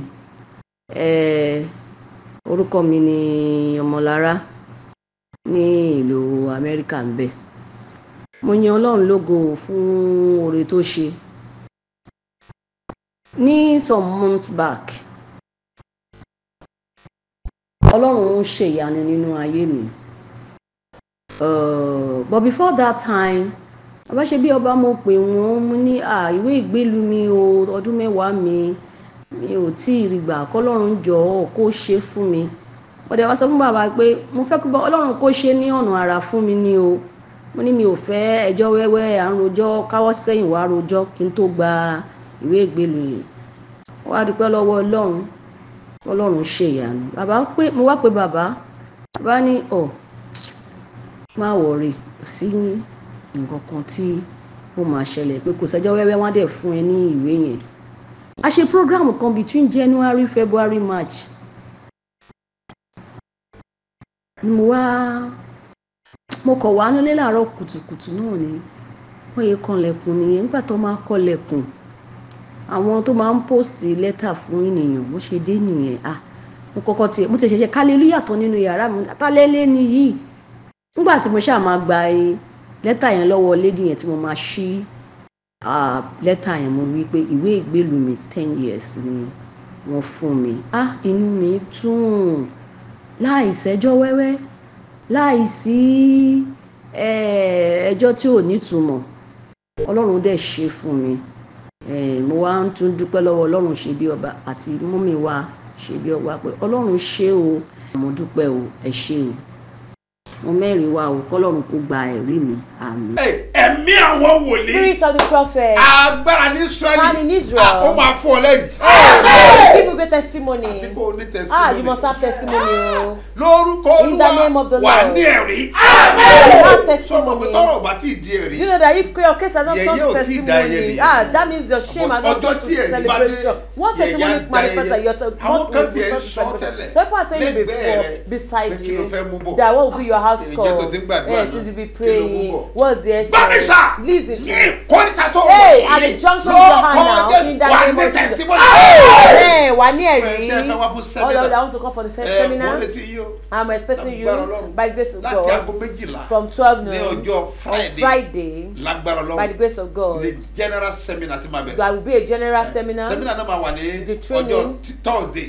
S7: Eh, orúkọ mi ni ọmọlára ní ìlú amẹ́ríkà ń bẹ mo yan ọlọ́run lógo fún oore tó ṣe. Ní some months back ọlọ́run ń ṣèyanu nínú ayé mi. Uh, but before that time abáṣe bí ọba mo pè wọ́n mo ní ìwé ìgbélú mi o ọdún mẹ́wàá mi mi ò tí ì rí gbà kọ́lọ́run jọ ọ́ kó ṣe fún mi. Ọ̀dẹ̀ wá sọ fún bàbá pé mo fẹ́ kó bá ọlọ́run kó ṣe ní ọ̀nà àrà fún mi ni o mo ní mi ò fẹ́ ẹjọ́ wẹ́wẹ́ à ń rojọ́ káwọ́ sẹ́yìn wá rojọ́ kí n tó gba ìwé ìgbélú yìí. Wọ́n á dúpẹ́ lọ́wọ́ ọlọ́run ọlọ́run ṣe ìyanu. Bàbá pé mo wá pé bàbá bàbá ní ọ̀ má wọ̀rì sí nǹkan kan tí ó máa ṣẹlẹ̀ pé kò sẹ́jọ́ wẹ́wẹ́. Wọ́n á dẹ̀ fún ẹ ní ìwé yẹn. A ṣe program kan between January February March. Ni mo wá mo kọ̀ wá nílé láàárọ̀ kùtùkùtù náà ni. Wọ́n yẹ kanlẹ̀kùn nìyẹn. Nígbà tó máa kọlẹ̀kùn àwọn tó máa ń post lẹ́tà fún ènìyàn bó ṣe dé nìyẹn. Ah mo kọ́kọ́ tiẹ̀ mo ti ṣẹ̀ṣẹ̀ hallelujah tán nínú yàrá mi. Àtàlẹ́lẹ́ ni yìí? Nígbà tí mo ṣáà máa gba lẹ́tà yẹn lọ́wọ́ lady yẹn tí mo máa ṣí lẹ́tà yẹn mo i pé ìwé ìgbélú mi ten years ni wọ́n fún mi. Ah inú mi dùn. Láì ṣẹ́jọ́ wẹ́wẹ́ láìsí eh, ẹjọ́ tí ò nítumọ̀ ọlọ́run dẹ̀ ṣe fún mi. Eh, mo wá ń tún dúpẹ́ lọ́wọ́ ọlọ́run ṣe bí ọba àti mọ́mí wa ṣe bí ọba pé ọlọ́run ṣe o. Mo dúpẹ́ o ẹ ṣe o. Mo mẹ́rin wa o kọ́lọ́run kó gba ẹ̀rí mi. Àmì.
S1: Ẹ, ẹ̀mí àwọn wòlíì.
S2: Spirit of the prophet.
S1: agbára ní
S2: Man in
S1: Israẹli
S2: Israel.
S1: Ah, ó máa fún ọ lẹ́yìn.
S2: Great testimony.
S1: Àbí kò ní
S2: Ah, you
S1: testimony.
S2: must have testimony. o.
S1: lórúkọ
S2: In the name of the
S1: olúwa wà
S2: Lord.
S1: ní ẹ̀rí.
S2: You have
S1: sọmọ pé
S2: testimony.
S1: tọrọ bá ti di ẹ̀rí.
S2: you know that if your case has not come to testimony, ah, that means your shame has not come to celebration. One testimony manifests that not
S1: kan
S2: will be
S1: tiẹ̀
S2: such a
S1: sọ tẹ́lẹ̀
S2: celebration. So people are saying before, beside you, that what will be your house call? Yes, you be praying.
S1: bọ̀?
S2: What's the essence? Listen this.
S1: ìkórìtà tó
S2: the
S1: yìí
S2: junction of your hand
S1: lórúkọ
S2: now,
S1: Jésù wà
S2: name
S1: ní testimony.
S2: Wà ní ẹ̀rí.
S1: Seminar.
S2: I want to come for the first
S1: ẹ
S2: seminar. I'm expecting you by the grace of God. from twelve noon. on
S1: friday.
S2: By the grace of God. There will be a general seminar.
S1: seminar
S2: The training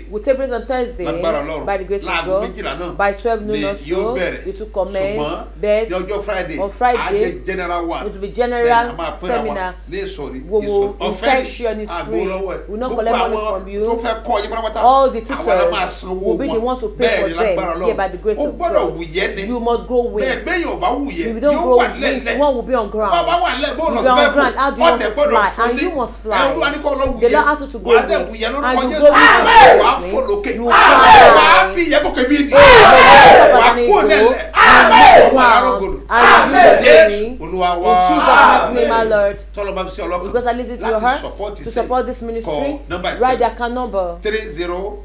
S2: will take place on Thursday. By the grace of God. by twelve noon or so it will commence but on Friday, it will be general seminar.
S1: ìsọ̀rí ọ̀fẹ́
S2: infection is free. we
S1: Gbogbo
S2: collect money from you
S1: kọ́ ọyẹ́ pátápátá
S2: all the
S1: àwọn
S2: teachers will be the one to pay for them here by the grace of
S1: gbọ́dọ̀
S2: God
S1: wùyẹ́ ni
S2: you must grow
S1: bẹ́ẹ̀
S2: wings
S1: bẹ́ẹ̀ yóò bá wùyẹ́
S2: if you don't
S1: yóò wà
S2: wings
S1: lẹ́lẹ̀
S2: one will be on ground
S1: wà lẹ́
S2: you
S1: fẹ́
S2: on ground, how do fly? And you must fly.
S1: ẹ olúwa ní kó lọ wùyẹ́
S2: The Lord you to grow
S1: wà dẹ̀
S2: wings.
S1: wùyẹ́
S2: And you grow wings in
S1: wà á
S2: Jesus'
S1: fò
S2: name.
S1: lókè
S2: You will
S1: wà
S2: fly.
S1: á fi ìyẹ́ kókè bí ìdí
S2: Amen.
S1: wà á kó lẹ́lẹ̀ wà olúwa wá tọ́lọ́ bá fi sí ọlọ́kàn láti support
S2: this
S1: kọ
S2: ministry. Write the
S1: ìṣẹ́
S2: account number
S1: three zero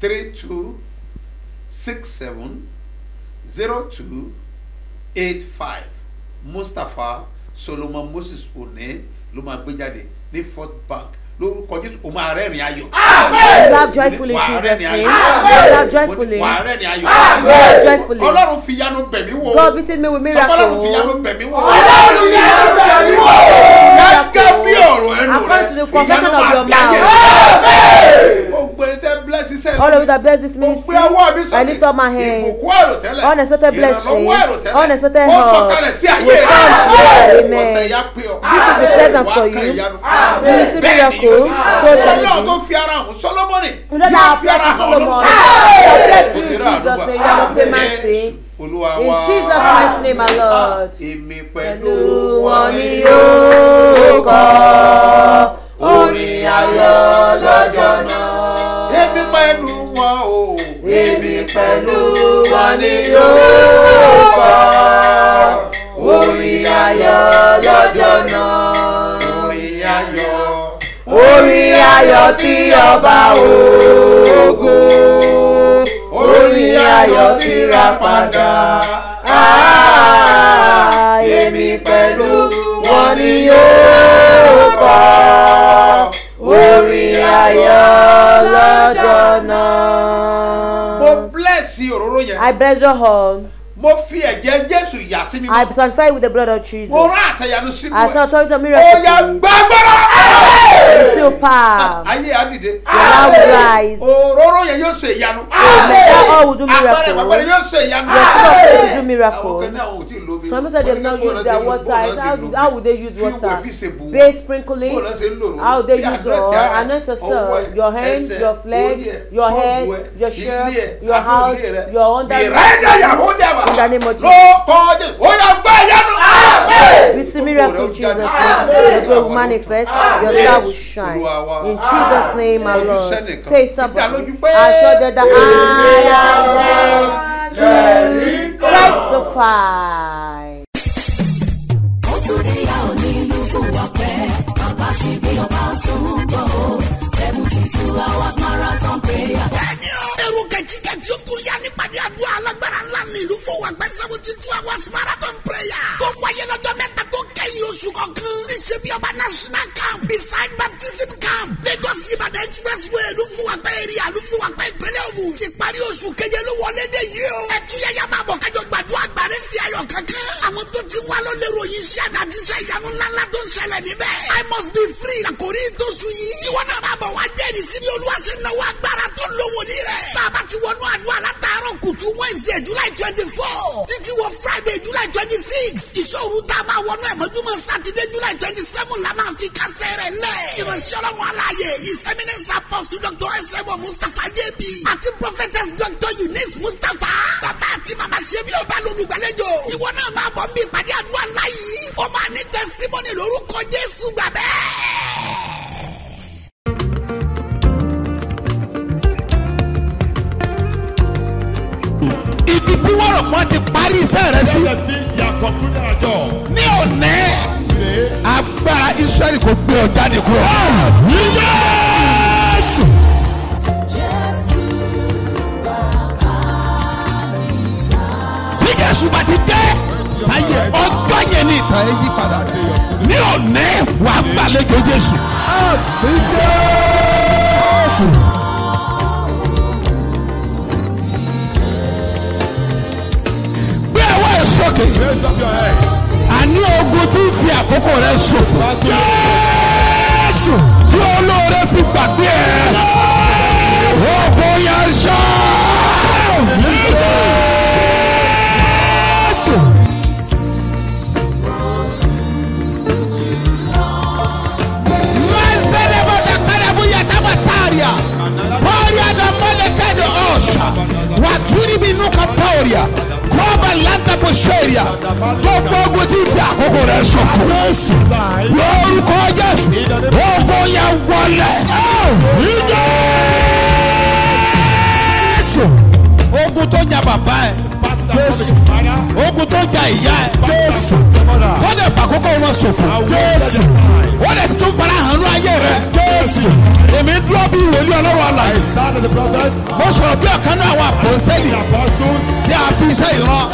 S1: three two six seven zero two eight five mustapha solomon moses one ló máa gbé jáde ní fort bank lórúkọ jésù o máa rẹ́rìn ayọ̀.
S2: Have joyfully Jesus' name. have joyfully. have joyfully.
S1: ọlọ́run fi yanu bẹ̀mí wò.
S2: God visit me with
S1: ọlọ́run fi yanu
S2: miracle.
S1: bẹ̀mí wò.
S6: Ọlọ́run yẹn ló bẹ̀rẹ̀ mí wò.
S1: gẹ́gẹ́ ọ̀rọ̀ ẹnu rẹ ìyanu máa ẹni tẹ́ bless iṣẹ́
S2: All of you that bless this
S1: mo
S2: ministry,
S1: gbé ọwọ́ mi sókè.
S2: I lift up my hands.
S1: ìbùkún àròtẹ́lẹ̀
S2: Unexpected blessing,
S1: ìrànlọ́wọ́ àròtẹ́lẹ̀
S2: unexpected
S1: ó
S2: help.
S1: sọ̀kalẹ̀ sí ayé rẹ.
S2: You. Amen.
S1: ọ̀sẹ̀ ya pé ọ.
S2: This will be pleasant for you.
S1: ìyanu.
S2: You
S1: ni
S2: miracle. So shall it
S1: Ọlọ́run
S2: be.
S1: tó fi ara hàn
S2: You know
S1: yóò fi ara hàn. Ọlọ́run.
S2: God bless
S1: Ó
S2: you in Jesus' name.
S1: Olúwa
S2: In
S1: wa.
S2: Jesus' mighty name, my Lord.
S1: Èmi pẹ̀lú wọn ni yóò
S2: kọ́
S1: orin ayọ̀ lọ́jọ́ náà. Èmi pẹ̀lú wọn o.
S2: Èmi pẹ̀lú wọn ni
S1: yóò
S2: kọ́ orin ayọ̀ lọ́jọ́ náà.
S1: Orin ayọ̀.
S2: Orin ayọ̀ tí ọba ògo. Orin ayọ̀ tí ra padà. Ah, Èmi pẹ̀lú wọn ni yóò kọ́ orin ayọ̀ lọ́jọ́ náà.
S1: Mo bless òróró yẹn.
S2: I bless your home.
S1: Mo fi ẹ̀jẹ̀ Jésù yà sí mi
S2: I
S1: mọ́.
S2: sanctify with the blood of Jesus.
S1: Mo rán àtẹ̀yànú sínú
S2: I saw
S1: ẹ̀.
S2: authority of miracle. Receive power.
S1: Ayé á dìde.
S2: Will rise.
S1: Òróró yẹn yóò ṣe ìyanu.
S2: Amen. That all will do
S1: Agbára ìgbàgbọ́
S2: miracle.
S1: yóò ṣe ìyanu.
S2: Your of faith will do
S1: Àwọn
S2: miracle.
S1: kan ní àwọn ò tí ì lómi.
S2: Some said they have not used their water. How, how would they use water? They sprinkle it. How would they use oil? Anoint yourself, your hands, your flesh, your head, your shirt, your house, your under.
S1: Ìrẹ́dà yàgò dàbà.
S2: In the name of Jesus.
S1: Ló kọ́ Jésù. Ó yà gbá ìyanu.
S2: We see miracle in Jesus' name. Your glory will manifest. Your star will shine. In Jesus' name, my Lord. Say. I show that I am ready testify.
S8: bẹ́ẹ̀ni o. èrò kẹ̀tíkẹ̀tí ó tún yá nípàdé àdúrà alágbára ńlá ní ìlú fún wa gbẹ seventy two hours marathon prayer. tó wáyé lọ́jọ́ mẹ́ta tó kẹ́yìn oṣù kọ̀ọ̀kan. níṣẹ́ bí ọba national camp beside baptism camp lagos ibadan expressway ìlú fún wa gbẹ èrè àlú fún wa gbẹ ìpínlẹ̀ ògùn. ti parí oṣù keje ló wọlé dé yìí o. ẹtú yẹyẹ máa bọ̀ kájọ gbàdúrà gbàdé sí ayọ̀ kankan. àwọn tó ti wá ló ròyìn iṣẹ́ àmì àti iṣẹ́ ìyanu ńláńlá tó ń ṣẹlẹ̀ níbẹ̀. i must be free àkórí tó sùn yìí. ìwọ náà máa bọ̀ wá jẹ́rìí sí bí olúwa ṣe náwó agbára tó lówó ní rẹ̀. bàbá wednesday july twenty four títí wọ friday july twenty six ìṣòro tá a máa wọnú ẹ̀mọ́júmọ́ saturday july twenty seven la máa fi kásẹ̀ rẹ̀ lẹ̀. ìránṣẹ́ ọlọ́run aláàyè ìsẹ́mínẹ́sì apostle dr ẹsẹ̀bọ̀ mustapha jb àti prophetess dr eunice mustapha. bàbá àti màmá ṣe bí ọba lólùgbàlejò. ìwọ náà máa bọ̀ nbí ìpàdé àdúrà ńlá yìí. ó máa ní testimony lórúkọ jésù gbàgbẹ́.
S3: Wọ́n ti parí iṣẹ́ rẹ sí. ní òní agbára israẹli kò gbé ọ jáde kúrò. bí jésù bá ti dé ayé ọjọ́ yẹn ní ìtàn yí padà. ní òní wàá gbàlejò jésù.
S1: Ẹ̀ sókè. Àní ogun tí ń fi àkókò rẹ̀ ṣòfò. Jésù. Tí olóore fi gbàgbé ẹ̀. Ogun yẹn ìran.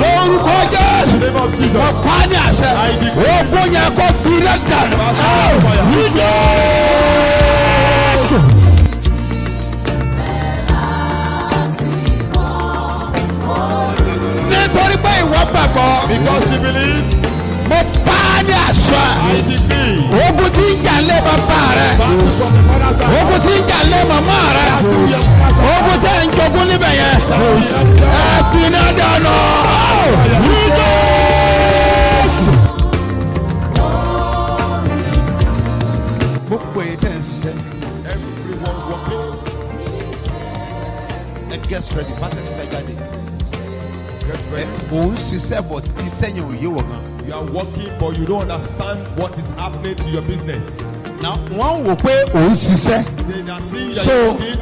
S1: Lórúkọ Jésù.
S9: In the name of Jesus.
S1: Wọ́n pa á ní àṣẹ. Ogun yẹn kó fi ilé dànù. Ní Jésù. Nítorí pé ìwọ gbàgbọ́,
S9: Because you believe,
S1: mo pa á ní
S9: decree.
S1: Ogun tí ń jà lé bàbá rẹ̀. Ogun tí ń jà lé màmá rẹ̀. Ogun tí ń jogún níbẹ̀ yẹn. Ẹ fi iná dànù. Ní Jésù. Gbogbo èyí tẹ̀ ṣiṣẹ́.
S9: Everyone walking.
S1: Ẹ get ready, pásẹ̀ tó fẹ́ jáde. Òun ṣiṣẹ́ but iṣẹ́ yẹn ò yé wọ̀ gan.
S9: You are working, but you don't understand what is happening to your business.
S1: Na wọ́n wò pé òun ṣiṣẹ́.
S9: They you
S1: So
S9: working,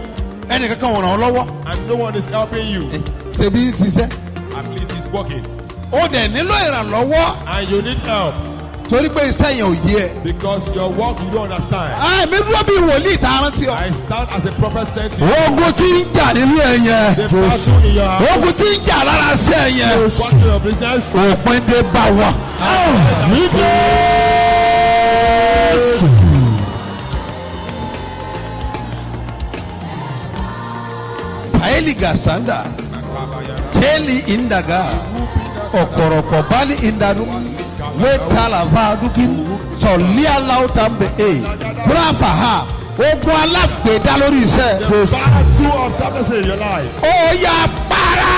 S1: ẹnìkankan wọ̀n ràn ọ́ lọ́wọ́.
S9: and no one is helping you.
S1: Ṣebí ń ṣiṣẹ́.
S9: At least he's working.
S1: Ó dẹ̀ nílò ìrànlọ́wọ́
S9: And you need help
S1: torí pé iṣẹ́ yẹn ò yé ẹ.
S9: because your work you don't understand.
S1: Àmì dúró bí wòlíì tá a rántí ọ.
S9: I stand as a prophet sent to you.
S1: Ogun tí ń jà nínú ẹ yẹn.
S9: The battle in your house.
S1: Ogun tí ń jà lára ẹ yẹn.
S9: Battle in your business.
S1: Òpin dé bá wa. Ní Jésù. Paeli Gasanda. Teli Indaga. Ọ̀kọ̀rọ̀kọ̀ bali indanu. Wetala vadukin. Sọ̀líà láwùtà mbẹ̀ e. Bùrọ̀fà ha. Ogun alágbèédá lórí iṣẹ́.
S9: Battle of darkness in your life.
S1: Ó para.